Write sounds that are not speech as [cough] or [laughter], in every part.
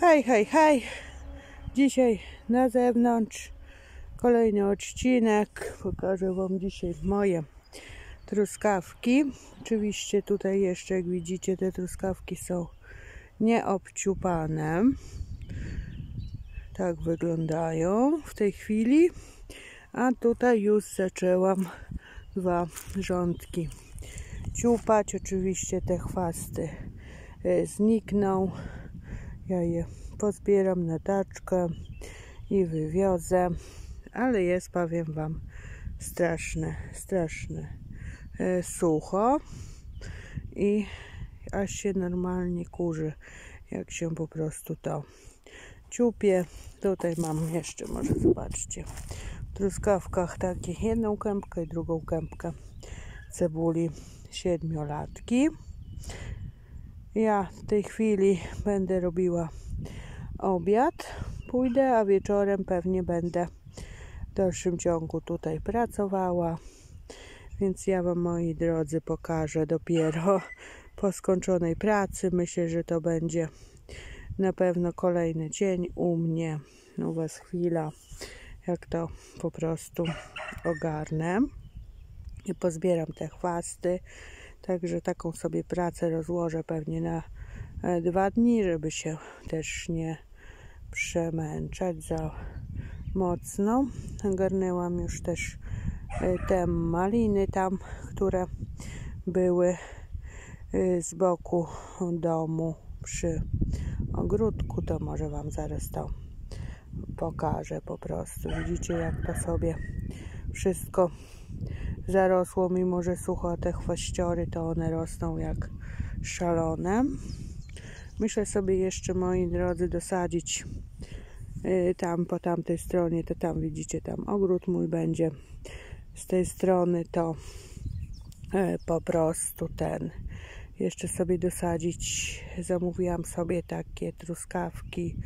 Hej, hej, hej. Dzisiaj na zewnątrz kolejny odcinek. Pokażę Wam dzisiaj moje truskawki. Oczywiście tutaj jeszcze, jak widzicie, te truskawki są nieobciupane. Tak wyglądają w tej chwili. A tutaj już zaczęłam dwa rządki ciupać. Oczywiście te chwasty e, znikną. Ja je pozbieram na taczkę i wywiozę. Ale jest, powiem Wam, straszne, straszne e, sucho i aż się normalnie kurzy, jak się po prostu to ciupie. Tutaj mam jeszcze, może zobaczcie, w truskawkach takich jedną kępkę i drugą kępkę cebuli siedmiolatki. Ja w tej chwili będę robiła obiad. Pójdę, a wieczorem pewnie będę w dalszym ciągu tutaj pracowała. Więc ja Wam, moi drodzy, pokażę dopiero po skończonej pracy. Myślę, że to będzie na pewno kolejny dzień u mnie, u Was chwila, jak to po prostu ogarnę i pozbieram te chwasty. Także taką sobie pracę rozłożę pewnie na e, dwa dni, żeby się też nie przemęczać za mocno. Ogarnęłam już też e, te maliny tam, które były e, z boku domu przy ogródku. To może Wam zaraz to pokażę po prostu. Widzicie jak to sobie wszystko zarosło, mimo że sucho te chwaściory, to one rosną jak szalone. Myślę sobie jeszcze, moi drodzy, dosadzić y, tam po tamtej stronie, to tam widzicie, tam ogród mój będzie. Z tej strony to y, po prostu ten jeszcze sobie dosadzić. Zamówiłam sobie takie truskawki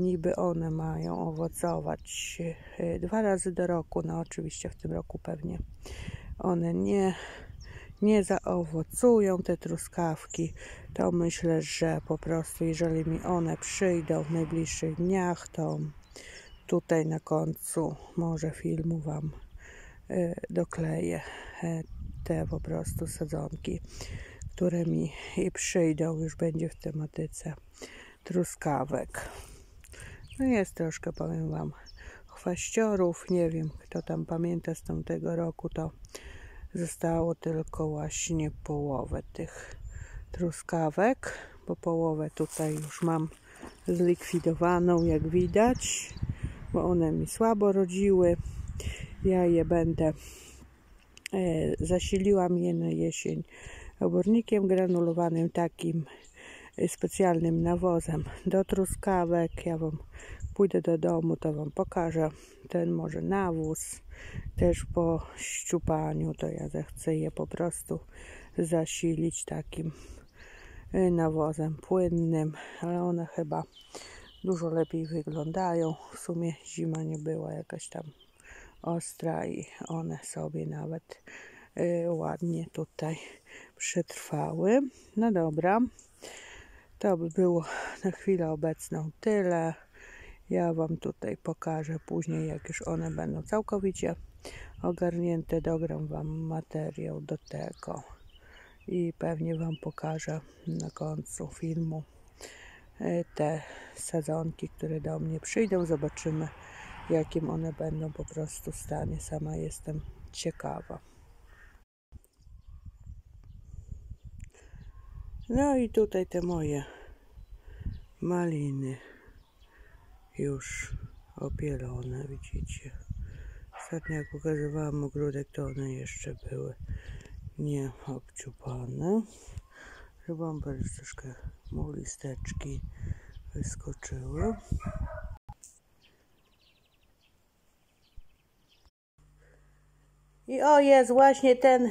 niby one mają owocować e, dwa razy do roku. No oczywiście w tym roku pewnie one nie, nie zaowocują te truskawki. To myślę, że po prostu jeżeli mi one przyjdą w najbliższych dniach, to tutaj na końcu może filmu Wam e, dokleję e, te po prostu sadzonki, które mi przyjdą. Już będzie w tematyce truskawek. No jest troszkę, powiem Wam, chwaściorów. Nie wiem, kto tam pamięta z tamtego roku, to zostało tylko właśnie połowę tych truskawek, bo połowę tutaj już mam zlikwidowaną, jak widać, bo one mi słabo rodziły. Ja je będę e, zasiliłam je na jesień obornikiem granulowanym takim specjalnym nawozem do truskawek. Ja Wam pójdę do domu, to Wam pokażę ten może nawóz. Też po ściupaniu to ja zechcę je po prostu zasilić takim y, nawozem płynnym, ale one chyba dużo lepiej wyglądają. W sumie zima nie była jakaś tam ostra i one sobie nawet y, ładnie tutaj przetrwały. No dobra, to by było na chwilę obecną tyle. Ja Wam tutaj pokażę później, jak już one będą całkowicie ogarnięte, dogram Wam materiał do tego i pewnie Wam pokażę na końcu filmu e, te sadzonki, które do mnie przyjdą. Zobaczymy, jakim one będą po prostu stanie. Sama jestem ciekawa. No i tutaj te moje maliny już opielone, widzicie. Ostatnio jak pokazywałam ogródek, to one jeszcze były nie obciupane. Chyba troszkę mu listeczki wyskoczyły. I o jest właśnie ten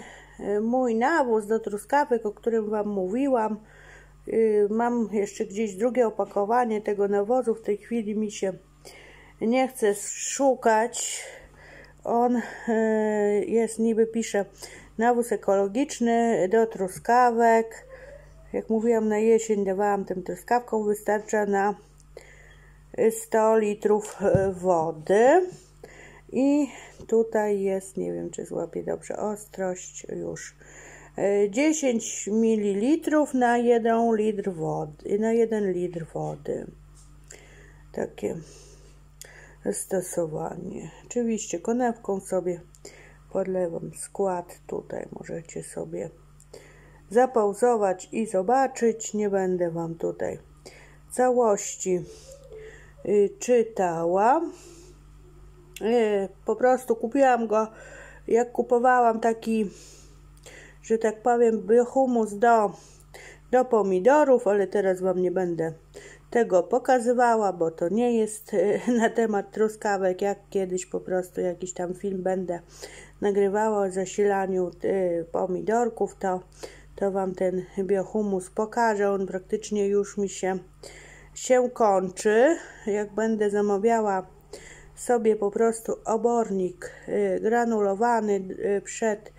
mój nawóz do truskawek, o którym Wam mówiłam. Y, mam jeszcze gdzieś drugie opakowanie tego nawozu. W tej chwili mi się nie chce szukać. On y, jest niby, pisze, nawóz ekologiczny do truskawek. Jak mówiłam, na jesień dawałam tym truskawką, wystarcza na 100 litrów e, wody. I tutaj jest, nie wiem czy złapię dobrze ostrość, już 10 e, ml na 1 litr wody, na 1 litr wody. Takie stosowanie. Oczywiście konewką sobie podlewam skład. Tutaj możecie sobie zapauzować i zobaczyć. Nie będę Wam tutaj całości y, czytała. Y, po prostu kupiłam go, jak kupowałam taki, że tak powiem, biohumus do, do pomidorów, ale teraz Wam nie będę tego pokazywała, bo to nie jest y, [laughs] na temat truskawek, jak kiedyś po prostu jakiś tam film będę nagrywała o zasilaniu pomidorków, to to Wam ten biohumus pokażę. On praktycznie już mi się, się kończy. Jak będę zamawiała sobie po prostu obornik y, granulowany y, przed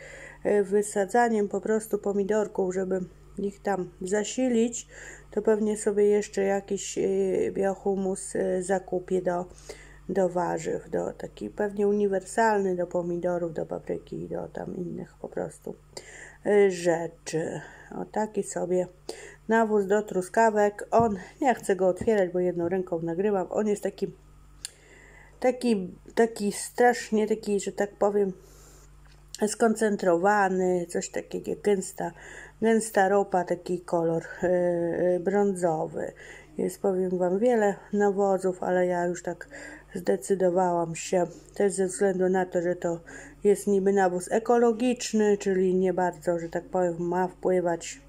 y, wysadzaniem po prostu pomidorków, żeby ich tam zasilić, to pewnie sobie jeszcze jakiś biohumus zakupię do, do warzyw, do taki pewnie uniwersalny, do pomidorów, do papryki i do tam innych po prostu rzeczy. O taki sobie nawóz do truskawek. On, nie chcę go otwierać, bo jedną ręką nagrywam. On jest taki, taki, taki strasznie, taki, że tak powiem, skoncentrowany, coś takiego, gęsta, gęsta ropa, taki kolor yy, brązowy. Jest, powiem Wam, wiele nawozów, ale ja już tak zdecydowałam się, też ze względu na to, że to jest niby nawóz ekologiczny, czyli nie bardzo, że tak powiem, ma wpływać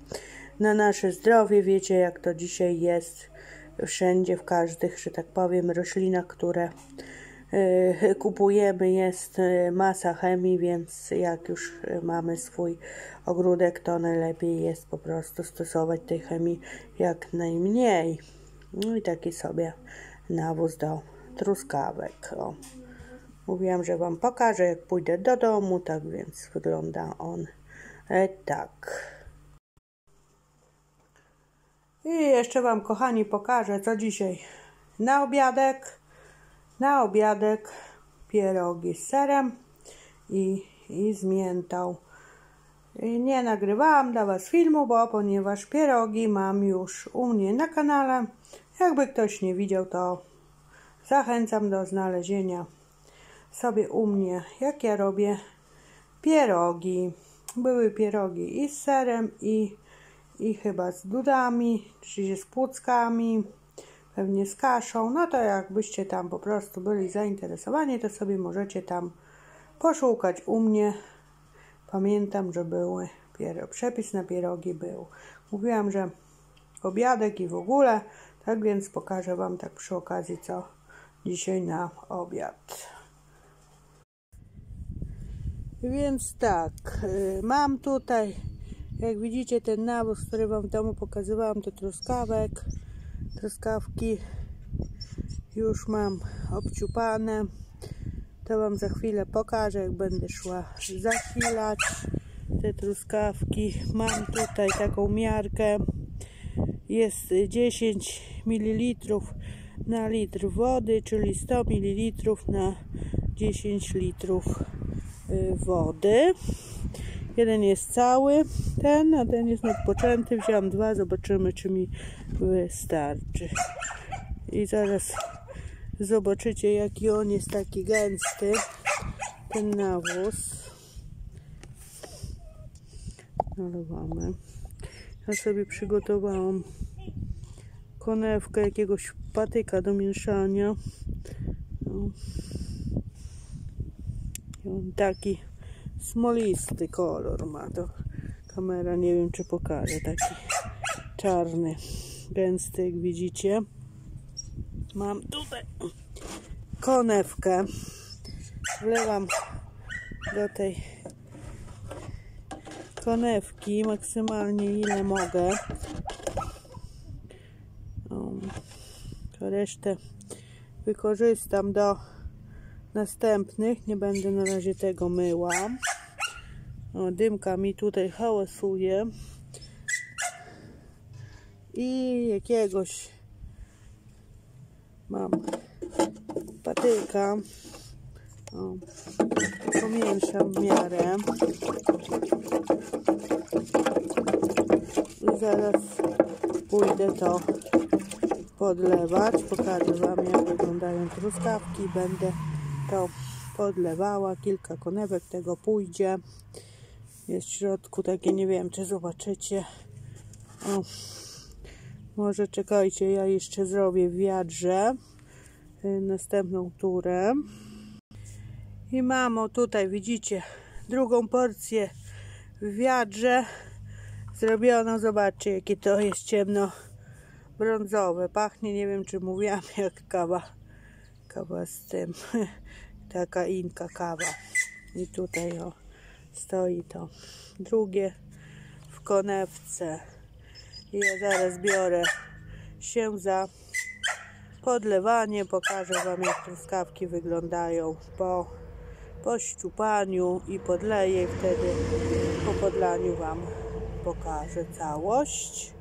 na nasze zdrowie. Wiecie, jak to dzisiaj jest wszędzie, w każdych, że tak powiem, roślinach, które kupujemy, jest y, masa chemii, więc jak już mamy swój ogródek, to najlepiej jest po prostu stosować tej chemii jak najmniej. No i taki sobie nawóz do truskawek. O. Mówiłam, że Wam pokażę, jak pójdę do domu, tak więc wygląda on e, tak. I jeszcze Wam, kochani, pokażę, co dzisiaj na obiadek. Na obiadek pierogi z serem i, i z miętą. Nie nagrywałam dla Was filmu, bo ponieważ pierogi mam już u mnie na kanale. Jakby ktoś nie widział, to zachęcam do znalezienia sobie u mnie, jak ja robię pierogi. Były pierogi i z serem, i, i chyba z dudami, czyli z płuckami, pewnie z kaszą. No to jakbyście tam po prostu byli zainteresowani, to sobie możecie tam poszukać u mnie. Pamiętam, że były przepis na pierogi był. Mówiłam, że obiadek i w ogóle, tak więc pokażę Wam tak przy okazji, co dzisiaj na obiad. Więc tak, y, mam tutaj, jak widzicie, ten nawóz, który Wam w domu pokazywałam, to truskawek. Truskawki już mam obciupane. To Wam za chwilę pokażę, jak będę szła zasilać te truskawki. Mam tutaj taką miarkę. Jest 10 ml na litr wody, czyli 100 ml na 10 litrów Y, wody. Jeden jest cały, ten, a ten jest nadpoczęty. Wziąłem dwa, zobaczymy, czy mi wystarczy. I zaraz zobaczycie, jaki on jest taki gęsty, ten nawóz. Nalewamy. Ja sobie przygotowałam konewkę jakiegoś patyka do mieszania. No taki smolisty kolor ma to kamera, nie wiem czy pokaże taki czarny, gęsty jak widzicie mam tutaj konewkę wlewam do tej konewki maksymalnie ile mogę o, resztę wykorzystam do następnych. Nie będę na razie tego myła. O, dymka mi tutaj hałasuje. I jakiegoś mam patyka. O, pomniejszam w miarę. I zaraz pójdę to podlewać. Pokażę Wam jak wyglądają truskawki. Będę to podlewała. Kilka konewek tego pójdzie. Jest w środku takie, nie wiem czy zobaczycie. O, może czekajcie, ja jeszcze zrobię w wiadrze y, następną turę. I mamo tutaj widzicie drugą porcję w wiadrze zrobiono. Zobaczcie jakie to jest ciemno brązowe. Pachnie, nie wiem czy mówiłam, [laughs] jak kawa. Kawa z tym. [laughs] Taka inka kawa. I tutaj o, stoi to drugie w konewce. Ja zaraz biorę się za podlewanie. Pokażę Wam jak truskawki wyglądają po, po szczupaniu i podleję. Wtedy po podlaniu Wam pokażę całość.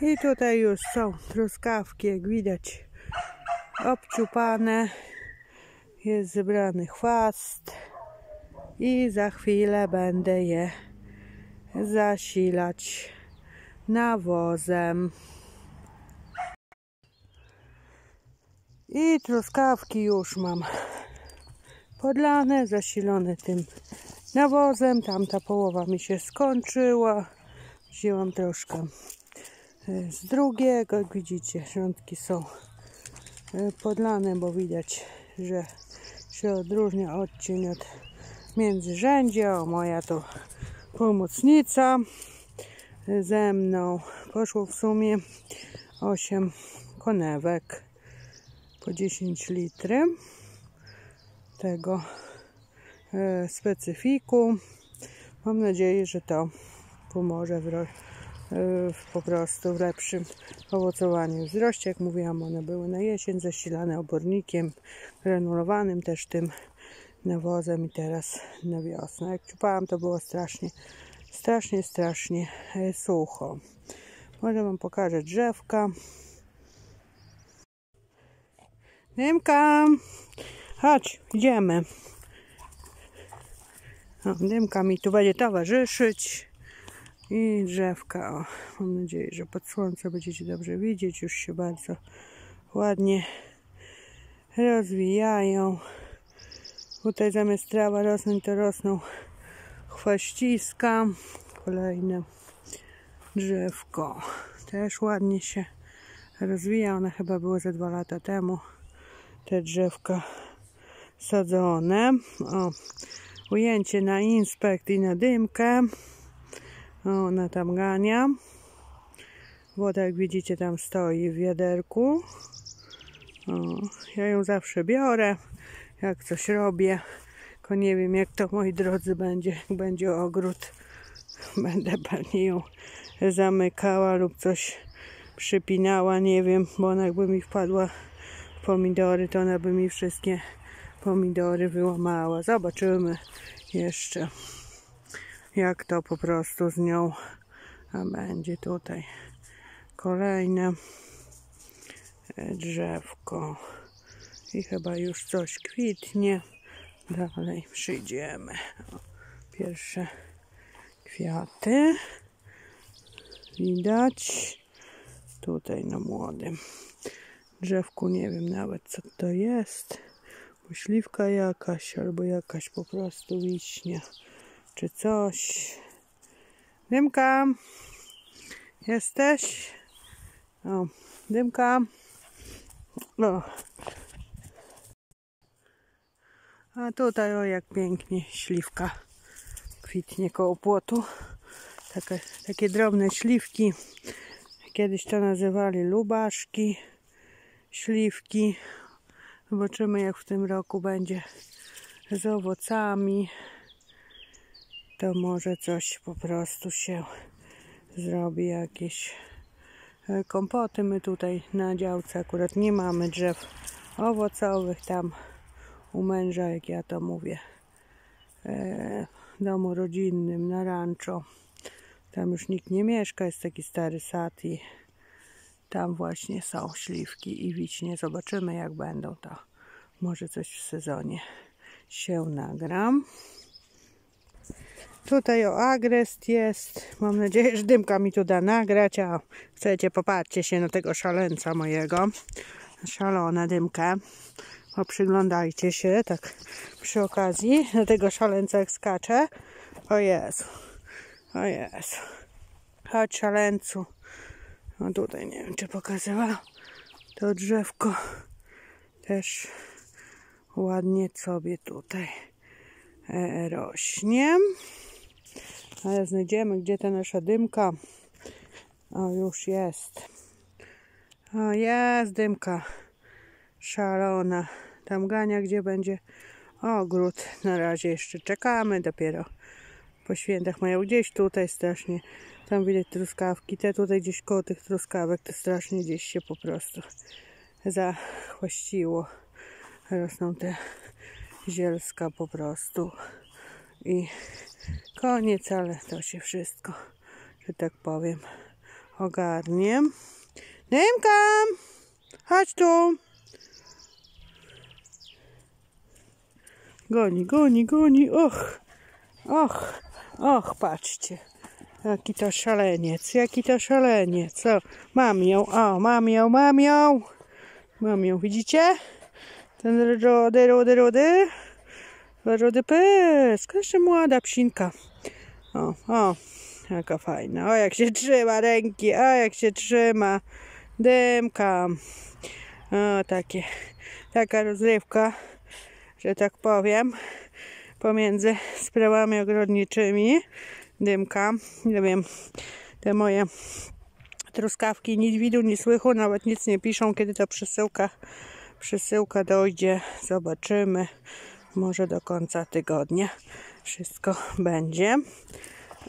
I tutaj już są truskawki, jak widać, obciupane. Jest zebrany chwast i za chwilę będę je zasilać nawozem. I truskawki już mam podlane, zasilone tym nawozem. Tamta połowa mi się skończyła. Wzięłam troszkę e, z drugiego. Jak widzicie, rządki są e, podlane, bo widać, że się odróżnia odcień od międzyrzędzia. O, moja to pomocnica ze mną. Poszło w sumie 8 konewek po 10 litry tego e, specyfiku. Mam nadzieję, że to pomoże e, w po prostu w lepszym owocowaniu. Wzroście, jak mówiłam, one były na jesień zasilane obornikiem granulowanym, też tym nawozem i teraz na wiosnę. Jak czupałam, to było strasznie, strasznie, strasznie e, sucho. Może Wam pokażę drzewka. Dymka, chodź, idziemy. O, dymka mi tu będzie towarzyszyć. I drzewka. O, mam nadzieję, że pod słońce będziecie dobrze widzieć. Już się bardzo ładnie rozwijają. Tutaj zamiast trawa rosnąć, to rosną chwaściska. Kolejne drzewko. Też ładnie się rozwija. One chyba były ze dwa lata temu. Te drzewka sadzone. O, ujęcie na inspekt i na dymkę. O, ona tam gania. Woda, jak widzicie, tam stoi w wiaderku. O, ja ją zawsze biorę jak coś robię. Tylko nie wiem jak to moi drodzy będzie, jak będzie ogród. [laughs] Będę pewnie ją zamykała lub coś przypinała, nie wiem, bo ona jakby mi wpadła pomidory, to ona by mi wszystkie pomidory wyłamała. Zobaczymy jeszcze jak to po prostu z nią a będzie tutaj kolejne drzewko i chyba już coś kwitnie. Dalej przyjdziemy. Pierwsze kwiaty. Widać. Tutaj na młodym drzewku nie wiem nawet co to jest. Śliwka jakaś albo jakaś po prostu wiśnia czy coś. Dymka, jesteś? O, Dymka. O, A tutaj o jak pięknie śliwka kwitnie koło płotu. Takie, takie drobne śliwki. Kiedyś to nazywali lubaszki, śliwki. Zobaczymy jak w tym roku będzie z owocami. To może coś po prostu się zrobi, jakieś e, kompoty. My tutaj na działce akurat nie mamy drzew owocowych. Tam u męża, jak ja to mówię, e, domu rodzinnym na rancho. Tam już nikt nie mieszka, jest taki stary sad i tam właśnie są śliwki i wiśnie. Zobaczymy jak będą to. Może coś w sezonie się nagram. Tutaj o agrest jest. Mam nadzieję, że dymka mi tu da nagrać. A chcecie, popatrzcie się na tego szaleńca mojego. Szalona dymkę. Poprzyglądajcie się tak przy okazji na tego szaleńca jak skacze. O Jezu. O Jezu. Chodź szaleńcu. No tutaj nie wiem, czy pokazywała. To drzewko też ładnie sobie tutaj e, rośnie. Ale znajdziemy, gdzie ta nasza dymka. O, już jest. O, jest dymka. Szalona. Tam gania, gdzie będzie ogród. Na razie jeszcze czekamy. Dopiero po świętach mają gdzieś tutaj strasznie. Tam widać truskawki. Te tutaj gdzieś koło tych truskawek to strasznie gdzieś się po prostu zachłaściło. Rosną te zielska po prostu. I koniec, ale to się wszystko, że tak powiem, ogarnie. Dymka! Chodź tu! Goni, goni, goni. Och, och, och, patrzcie. Jaki to szaleniec, jaki to szaleniec. Co? Mam ją, o, mam ją, mam ją. Mam ją, widzicie? Ten rody, rody, rody. Rody pysk. Jeszcze młoda psinka. O, o, jaka fajna. O, jak się trzyma ręki, o, jak się trzyma. Dymka. O, takie, taka rozrywka, że tak powiem, pomiędzy sprawami ogrodniczymi. Dymka, nie wiem, te moje truskawki nic widu, ni słychu, nawet nic nie piszą, kiedy ta przesyłka, przesyłka dojdzie. Zobaczymy, może do końca tygodnia wszystko będzie.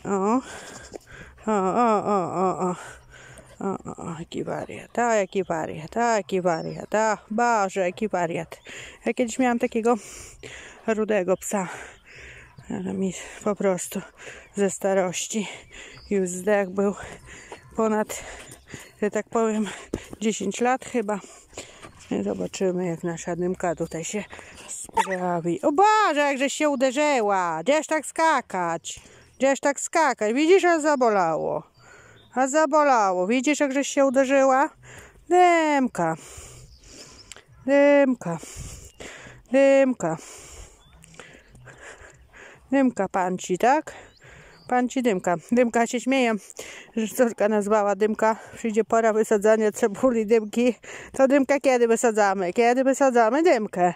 O, o, o, o, o, o. O, o, jaki wariat, a jaki wariat, a jaki wariat, a Boże, jaki wariat. Ja kiedyś miałam takiego rudego psa, ale mi po prostu ze starości już zdech był ponad, że tak powiem, 10 lat chyba. Zobaczymy, jak nasza dymka tutaj się sprawi. O Boże, jakże się uderzyła! Gdzież tak skakać? Gdzież tak skakać? Widzisz, że zabolało. A zabolało. Widzisz, jak żeś się uderzyła? Dymka. Dymka. Dymka. Dymka panci, tak? Panci dymka. Dymka się śmieje, że córka nazwała dymka. Przyjdzie pora wysadzania cebuli dymki. To dymka kiedy wysadzamy? Kiedy wysadzamy dymkę?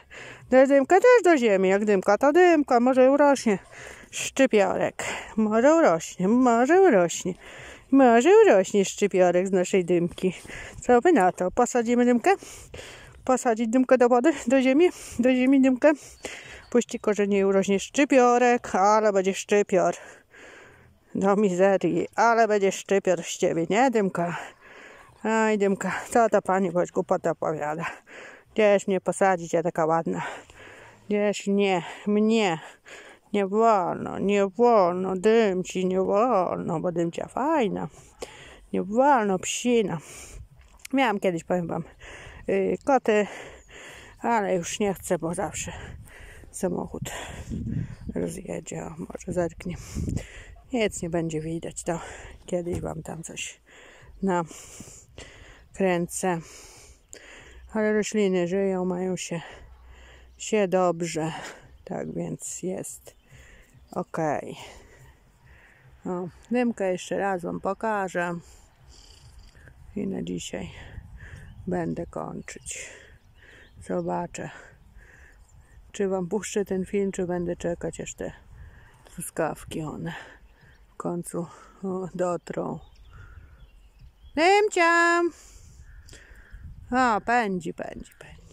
Do dymka też do ziemi. Jak dymka to dymka. Może urośnie szczypiorek. Może urośnie. Może urośnie. Może urośnie szczypiorek z naszej dymki. Co by na to? Posadzimy dymkę? Posadzić dymkę do wody? Do ziemi? Do ziemi dymkę? Puści korzenie urośnie szczypiorek, ale będzie szczypior. Do mizerii, ale będzie szczypior z ciebie, nie dymka? Aj dymka, co ta pani choć głupota opowiada? Gdzieś mnie posadzić, ja taka ładna. Gdzieś nie, mnie. Nie wolno, nie wolno, dymci, nie wolno, bo dymcia fajna. Nie wolno, psina. Miałam kiedyś, powiem wam, yy, koty, ale już nie chcę, bo zawsze samochód rozjedzie, o, może zerknie. Nic nie będzie widać, to kiedyś wam tam coś nakręcę. Ale rośliny żyją, mają się, się dobrze. Tak więc jest ok. O, dymkę jeszcze raz Wam pokażę. I na dzisiaj będę kończyć. Zobaczę, czy Wam puszczę ten film, czy będę czekać, aż te truskawki one w końcu dotrą. Dymcia! O, pędzi, pędzi, pędzi.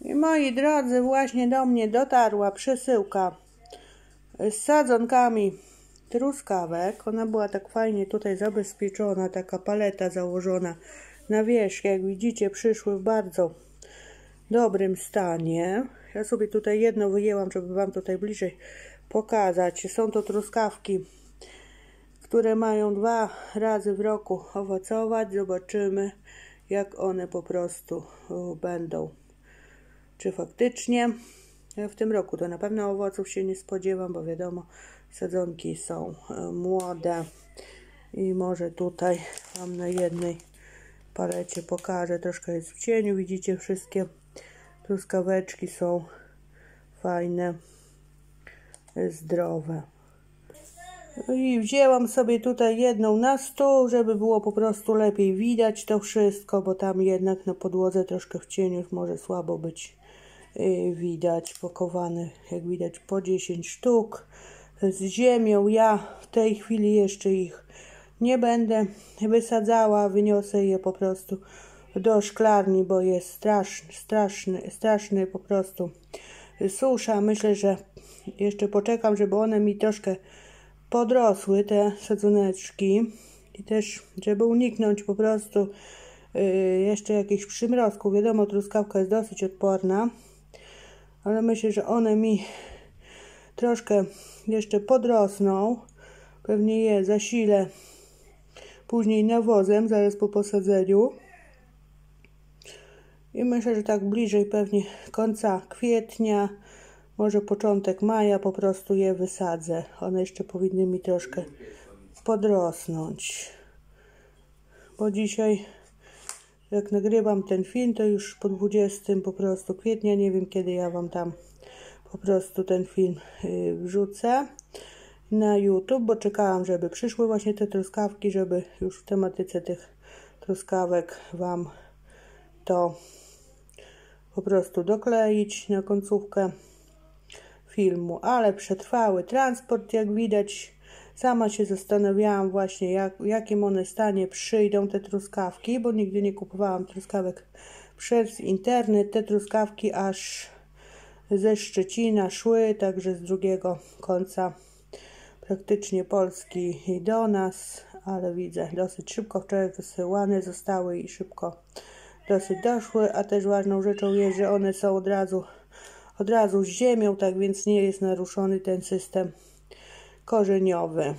I moi drodzy, właśnie do mnie dotarła przesyłka z sadzonkami truskawek. Ona była tak fajnie tutaj zabezpieczona, taka paleta założona na wierzch. Jak widzicie, przyszły w bardzo dobrym stanie. Ja sobie tutaj jedno wyjęłam, żeby Wam tutaj bliżej pokazać. Są to truskawki, które mają dwa razy w roku owocować. Zobaczymy, jak one po prostu będą. Czy faktycznie w tym roku to na pewno owoców się nie spodziewam, bo wiadomo, sadzonki są e, młode. I może tutaj Wam na jednej palecie pokażę. Troszkę jest w cieniu. Widzicie, wszystkie truskaweczki są fajne, zdrowe. No I wzięłam sobie tutaj jedną na stół, żeby było po prostu lepiej widać to wszystko, bo tam jednak na podłodze troszkę w cieniu może słabo być widać pokowane, jak widać po 10 sztuk z ziemią. Ja w tej chwili jeszcze ich nie będę wysadzała, wyniosę je po prostu do szklarni, bo jest straszny, straszny, straszny po prostu susza. Myślę, że jeszcze poczekam, żeby one mi troszkę podrosły, te sadzoneczki. I też, żeby uniknąć po prostu yy, jeszcze jakichś przymrozków. Wiadomo, truskawka jest dosyć odporna, ale myślę, że one mi troszkę jeszcze podrosną. Pewnie je zasilę później nawozem, zaraz po posadzeniu. I myślę, że tak bliżej pewnie końca kwietnia, może początek maja po prostu je wysadzę. One jeszcze powinny mi troszkę podrosnąć. Bo dzisiaj jak nagrywam ten film, to już po 20 po prostu kwietnia, nie wiem kiedy ja Wam tam po prostu ten film y, wrzucę na YouTube, bo czekałam, żeby przyszły właśnie te truskawki, żeby już w tematyce tych truskawek Wam to po prostu dokleić na końcówkę filmu, ale przetrwały transport, jak widać. Sama się zastanawiałam właśnie, jak, w jakim one stanie przyjdą te truskawki, bo nigdy nie kupowałam truskawek przez internet. Te truskawki aż ze Szczecina szły, także z drugiego końca praktycznie Polski do nas, ale widzę dosyć szybko wczoraj wysyłane zostały i szybko dosyć doszły, a też ważną rzeczą jest, że one są od razu od razu z ziemią, tak więc nie jest naruszony ten system korzeniowy.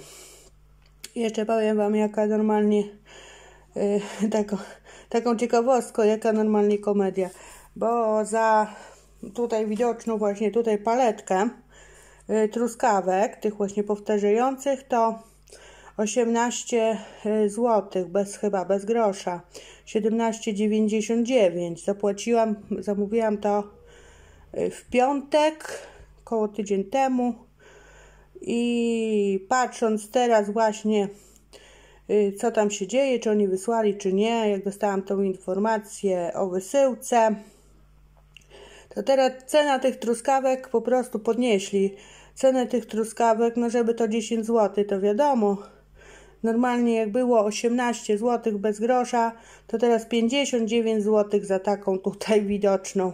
Jeszcze powiem Wam, jaka normalnie [laughs] yy, taką, taką ciekawostką, jaka normalnie komedia, bo za tutaj widoczną właśnie tutaj paletkę Y, truskawek, tych właśnie powtarzających, to 18 y, zł, bez chyba, bez grosza. 17,99 zapłaciłam, zamówiłam to y, w piątek, koło tydzień temu i patrząc teraz właśnie co tam się dzieje, czy oni wysłali, czy nie, jak dostałam tą informację o wysyłce, to teraz cena tych truskawek po prostu podnieśli cenę tych truskawek, no żeby to 10 zł, to wiadomo. Normalnie jak było 18 zł bez grosza, to teraz 59 zł za taką tutaj widoczną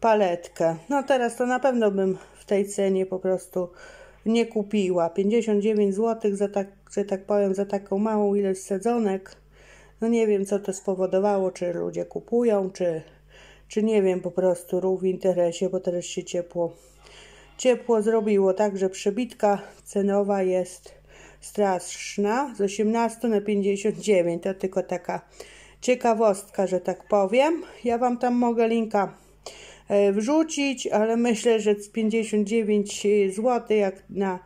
paletkę. No teraz to na pewno bym w tej cenie po prostu nie kupiła. 59 zł za tak, że tak powiem, za taką małą ilość sadzonek. No nie wiem, co to spowodowało, czy ludzie kupują, czy, czy nie wiem, po prostu rów w interesie, bo teraz się ciepło ciepło zrobiło, także przebitka cenowa jest straszna z 18 na 59. To tylko taka ciekawostka, że tak powiem. Ja Wam tam mogę linka wrzucić, ale myślę, że z 59 zł jak na,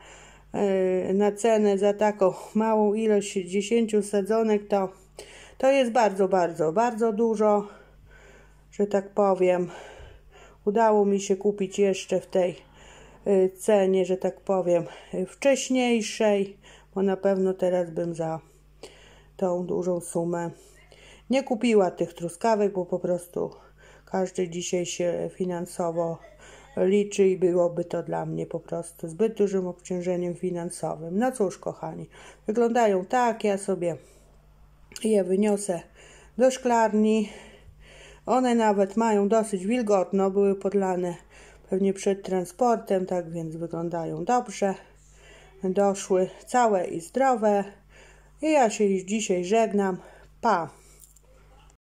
e, na cenę za taką małą ilość 10 sadzonek to, to jest bardzo, bardzo, bardzo dużo, że tak powiem. Udało mi się kupić jeszcze w tej cenie, że tak powiem, wcześniejszej, bo na pewno teraz bym za tą dużą sumę nie kupiła tych truskawek, bo po prostu każdy dzisiaj się finansowo liczy i byłoby to dla mnie po prostu zbyt dużym obciążeniem finansowym. No cóż, kochani, wyglądają tak, ja sobie je wyniosę do szklarni. One nawet mają dosyć wilgotno, były podlane pewnie przed transportem, tak więc wyglądają dobrze. Doszły całe i zdrowe. I ja się już dzisiaj żegnam. Pa!